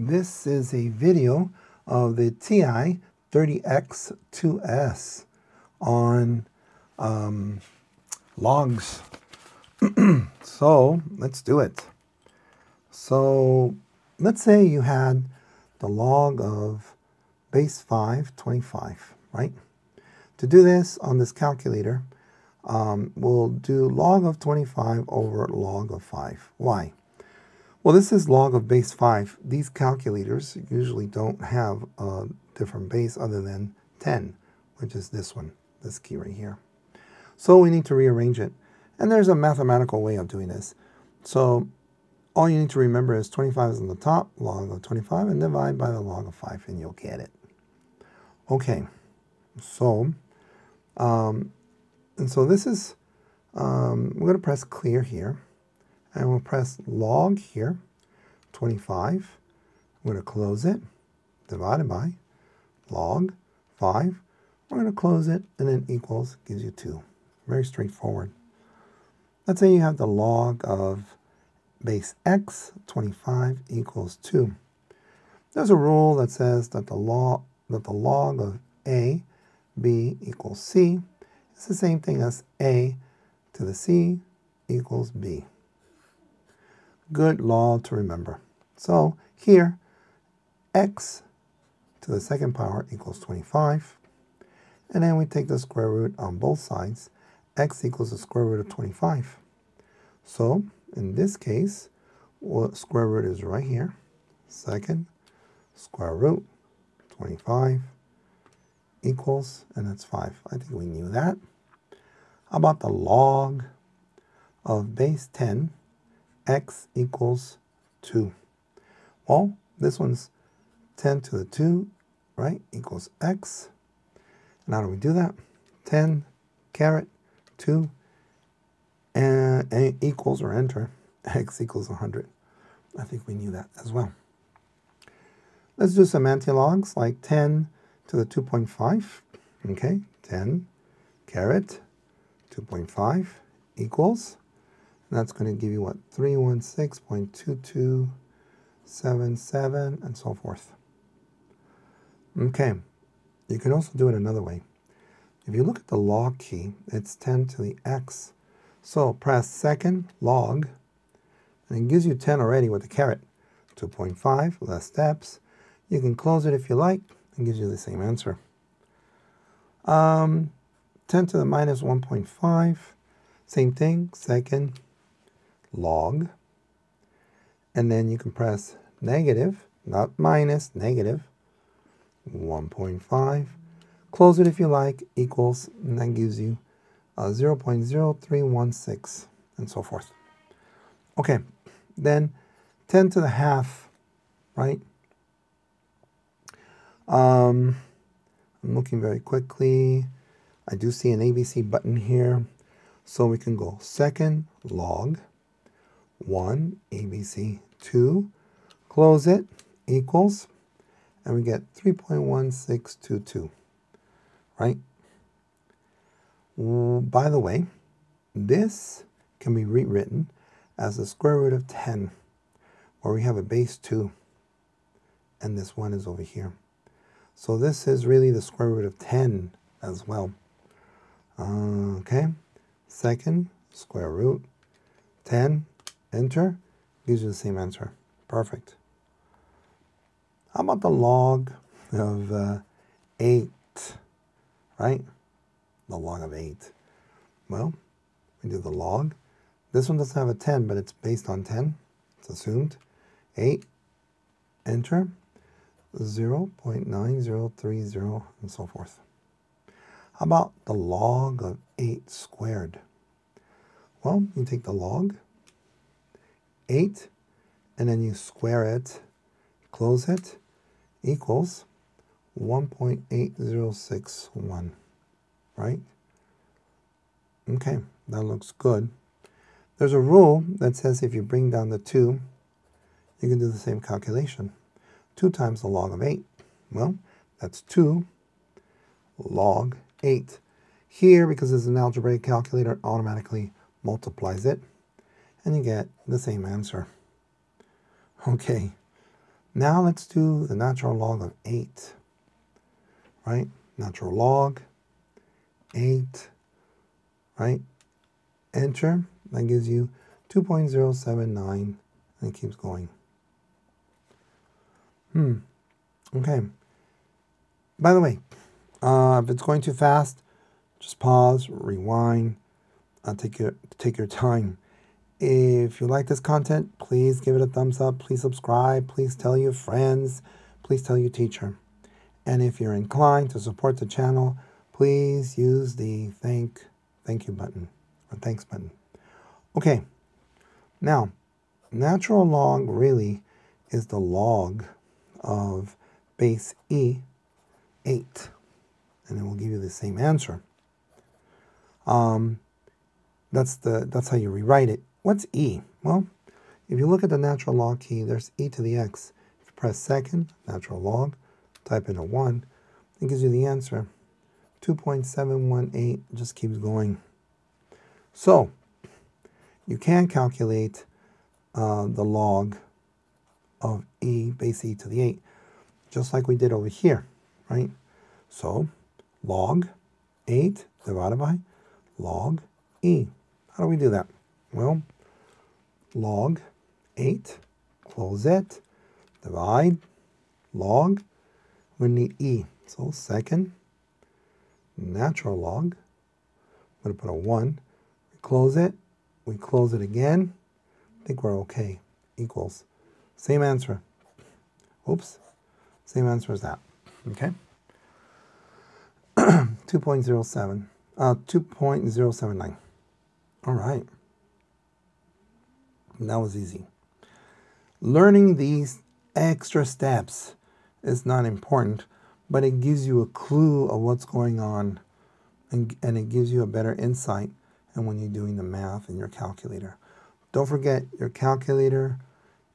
This is a video of the TI 30X2S on um, logs. so let's do it. So let's say you had the log of base 5, 25, right? To do this on this calculator, um, we'll do log of 25 over log of 5. Why? Well, this is log of base 5. These calculators usually don't have a different base other than 10, which is this one, this key right here. So we need to rearrange it. And there's a mathematical way of doing this. So all you need to remember is 25 is on the top, log of 25, and divide by the log of 5, and you'll get it. Okay, so, um, and so this is, um, we're going to press clear here and we'll press log here, 25. We're going to close it, divided by log 5. We're going to close it, and then equals gives you 2. Very straightforward. Let's say you have the log of base x, 25, equals 2. There's a rule that says that the, log that the log of a, b equals c is the same thing as a to the c equals b good law to remember. So here, x to the second power equals 25. And then we take the square root on both sides. x equals the square root of 25. So in this case, square root is right here. Second square root 25 equals, and that's 5. I think we knew that. How about the log of base 10 x equals 2. Well, this one's 10 to the 2, right, equals x. And how do we do that? 10 caret 2 and, and equals or enter x equals 100. I think we knew that as well. Let's do some antilogs like 10 to the 2.5. Okay, 10 caret 2.5 equals that's going to give you what? 316.2277 and so forth. Okay, you can also do it another way. If you look at the log key, it's 10 to the x. So press second log, and it gives you 10 already with the caret. 2.5, less steps. You can close it if you like, and gives you the same answer. Um, 10 to the minus 1.5, same thing, second log. And then you can press negative, not minus, negative, 1.5. Close it if you like, equals, and that gives you uh, 0 0.0316, and so forth. Okay, then 10 to the half, right? Um, I'm looking very quickly. I do see an ABC button here. So we can go second log 1, ABC 2, close it, equals, and we get 3.1622, right? By the way, this can be rewritten as the square root of 10, where we have a base 2, and this 1 is over here. So this is really the square root of 10 as well. Uh, okay, second square root 10 Enter, gives you the same answer. Perfect. How about the log of uh, 8, right? The log of 8. Well, we do the log. This one doesn't have a 10, but it's based on 10. It's assumed. 8, enter, 0 0.9030, and so forth. How about the log of 8 squared? Well, you take the log, 8, and then you square it, close it, equals 1.8061, right? Okay, that looks good. There's a rule that says if you bring down the 2, you can do the same calculation. 2 times the log of 8. Well, that's 2 log 8. Here, because it's an algebraic calculator, it automatically multiplies it and you get the same answer. Okay, Now let's do the natural log of 8. Right? Natural log, 8, right? Enter. That gives you 2.079 and it keeps going. Hmm. Okay. By the way, uh, if it's going too fast, just pause, rewind, uh, take your take your time. If you like this content, please give it a thumbs up. Please subscribe. Please tell your friends. Please tell your teacher. And if you're inclined to support the channel, please use the thank thank you button or thanks button. Okay. Now, natural log really is the log of base E 8 and it will give you the same answer. Um, that's the that's how you rewrite it. What's e? Well, if you look at the natural log key, there's e to the x. If you press second, natural log, type in a 1, it gives you the answer. 2.718 just keeps going. So, you can calculate uh, the log of e base e to the 8, just like we did over here, right? So, log 8 divided by log e. How do we do that? Well, log 8, close it, divide, log, we need e. So second, natural log, I'm going to put a 1, we close it, we close it again, I think we're okay, equals. Same answer. Oops, same answer as that, okay? 2.07, uh, 2.079. All right. That was easy. Learning these extra steps is not important, but it gives you a clue of what's going on and, and it gives you a better insight and when you're doing the math in your calculator. Don't forget your calculator.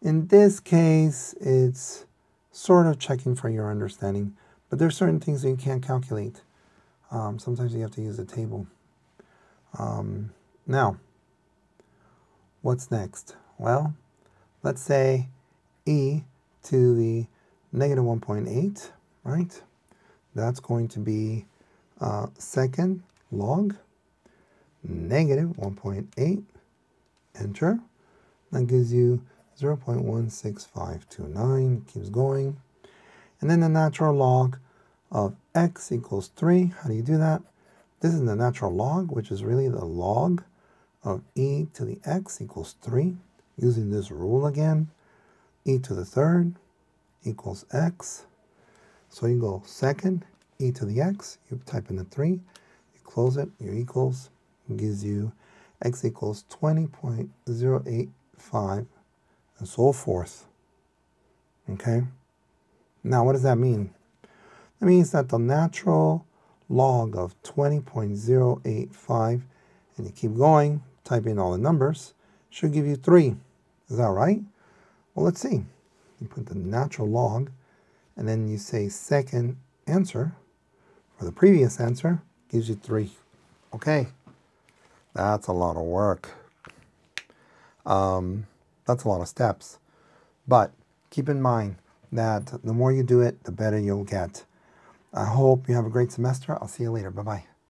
In this case, it's sort of checking for your understanding, but there's certain things that you can't calculate. Um, sometimes you have to use a table. Um, now, what's next? Well, let's say e to the negative 1.8, right? That's going to be uh, second log negative 1.8, enter. That gives you 0 0.16529, keeps going. And then the natural log of x equals 3. How do you do that? This is the natural log, which is really the log of e to the x equals 3. Using this rule again, e to the third equals x. So you go second, e to the x, you type in the 3, you close it, your equals, gives you x equals 20.085, and so forth. Okay? Now, what does that mean? That means that the natural log of 20.085, and you keep going, type in all the numbers, should give you 3. Is that right? Well, let's see. You put the natural log, and then you say second answer for the previous answer, gives you 3. Okay, that's a lot of work. Um, that's a lot of steps. But keep in mind that the more you do it, the better you'll get. I hope you have a great semester. I'll see you later. Bye-bye.